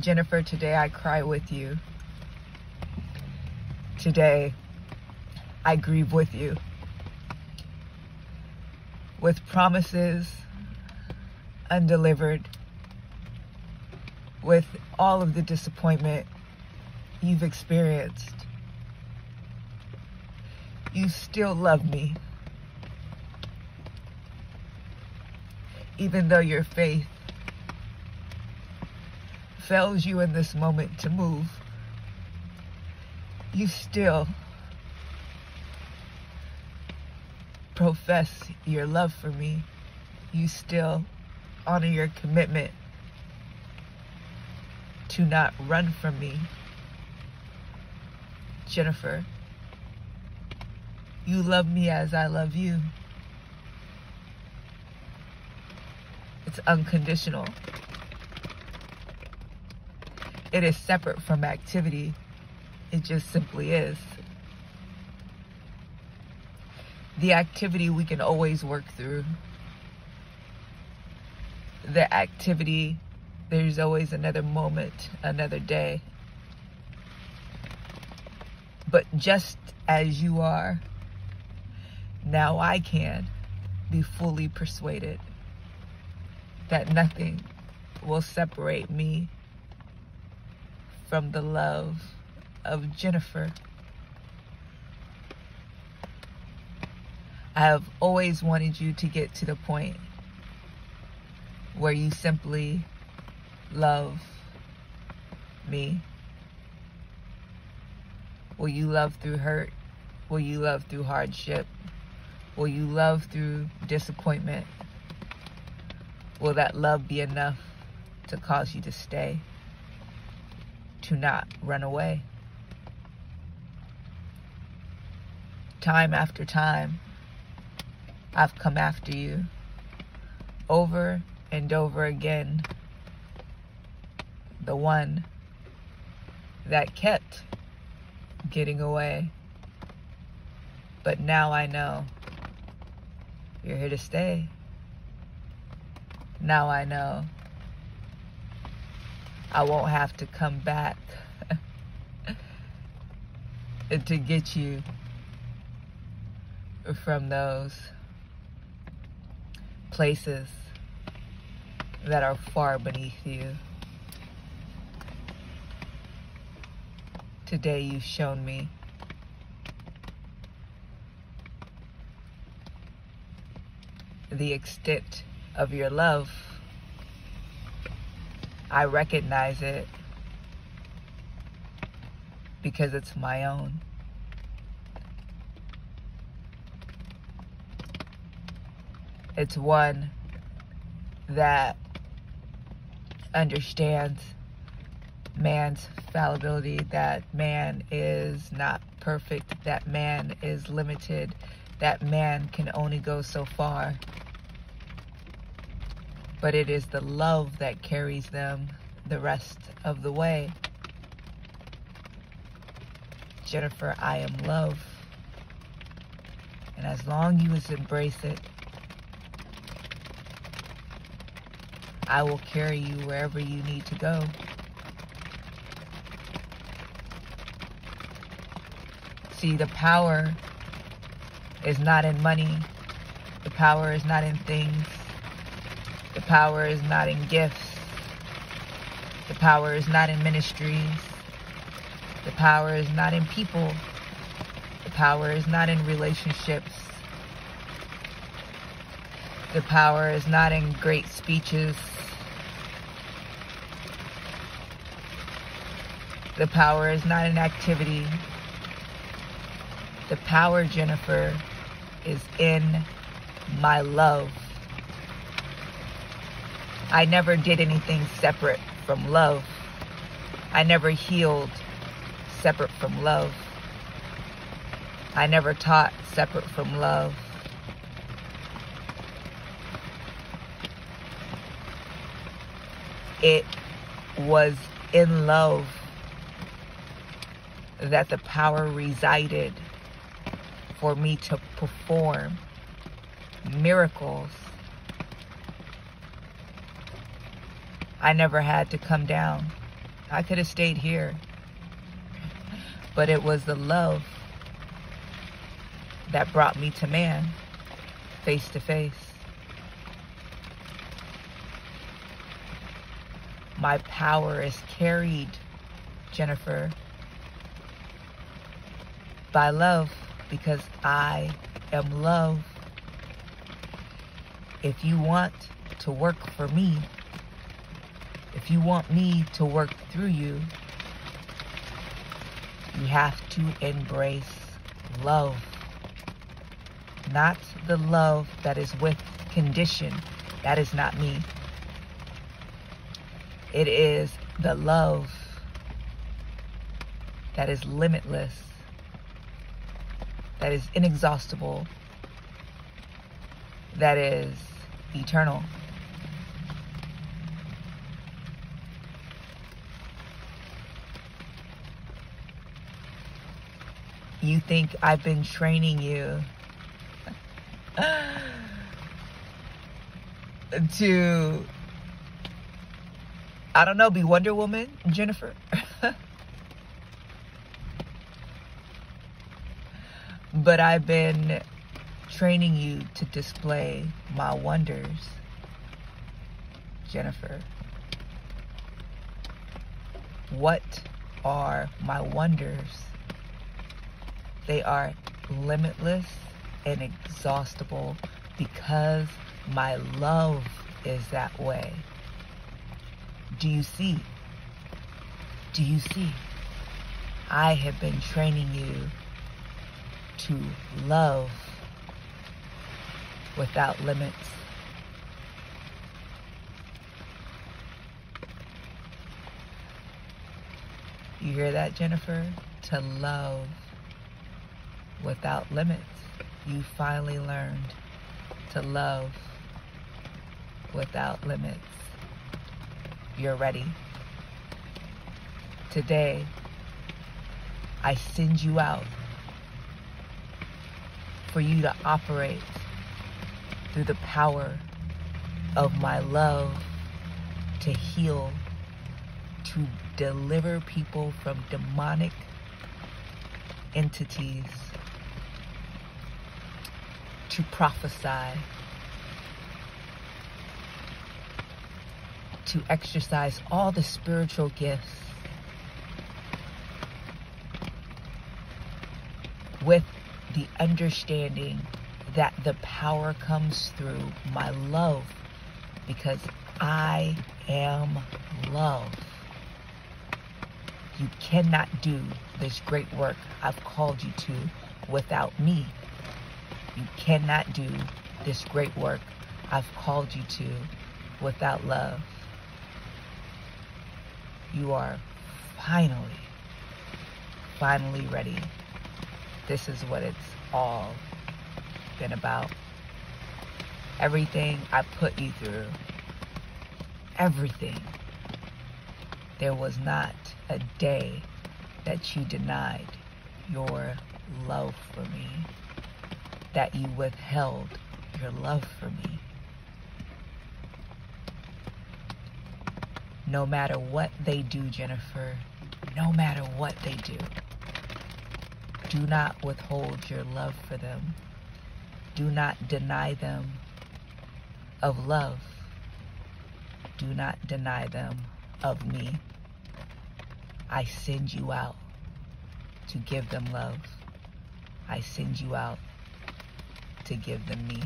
Jennifer, today I cry with you. Today I grieve with you. With promises undelivered, with all of the disappointment you've experienced, you still love me. Even though your faith fails you in this moment to move, you still profess your love for me. You still honor your commitment to not run from me. Jennifer, you love me as I love you. It's unconditional. It is separate from activity. It just simply is. The activity we can always work through. The activity, there's always another moment, another day. But just as you are, now I can be fully persuaded that nothing will separate me from the love of Jennifer. I have always wanted you to get to the point where you simply love me. Will you love through hurt? Will you love through hardship? Will you love through disappointment? Will that love be enough to cause you to stay? To not run away? Time after time, I've come after you over and over again. The one that kept getting away. But now I know you're here to stay. Now I know I won't have to come back to get you from those places that are far beneath you. Today you've shown me the extent of your love. I recognize it because it's my own. It's one that understands man's fallibility, that man is not perfect, that man is limited, that man can only go so far. But it is the love that carries them the rest of the way. Jennifer, I am love. And as long as you embrace it, I will carry you wherever you need to go. See, the power is not in money. The power is not in things. The power is not in gifts. The power is not in ministries. The power is not in people. The power is not in relationships. The power is not in great speeches. The power is not in activity. The power, Jennifer, is in my love. I never did anything separate from love. I never healed separate from love. I never taught separate from love. It was in love that the power resided for me to perform miracles. I never had to come down. I could have stayed here. But it was the love that brought me to man, face to face. My power is carried, Jennifer, by love because I am love. If you want to work for me, if you want me to work through you, you have to embrace love. Not the love that is with condition. That is not me. It is the love that is limitless, that is inexhaustible, that is eternal. You think I've been training you to, I don't know, be Wonder Woman, Jennifer? but I've been training you to display my wonders, Jennifer. What are my wonders? They are limitless and exhaustible because my love is that way. Do you see? Do you see? I have been training you to love without limits. You hear that, Jennifer? To love without limits. You finally learned to love without limits. You're ready. Today, I send you out for you to operate through the power of my love to heal, to deliver people from demonic entities, to prophesy, to exercise all the spiritual gifts with the understanding that the power comes through my love because I am love. You cannot do this great work I've called you to without me. You cannot do this great work I've called you to without love. You are finally, finally ready. This is what it's all been about. Everything I put you through, everything. There was not a day that you denied your love for me, that you withheld your love for me. No matter what they do, Jennifer, no matter what they do, do not withhold your love for them. Do not deny them of love. Do not deny them of me. I send you out to give them love. I send you out to give them me.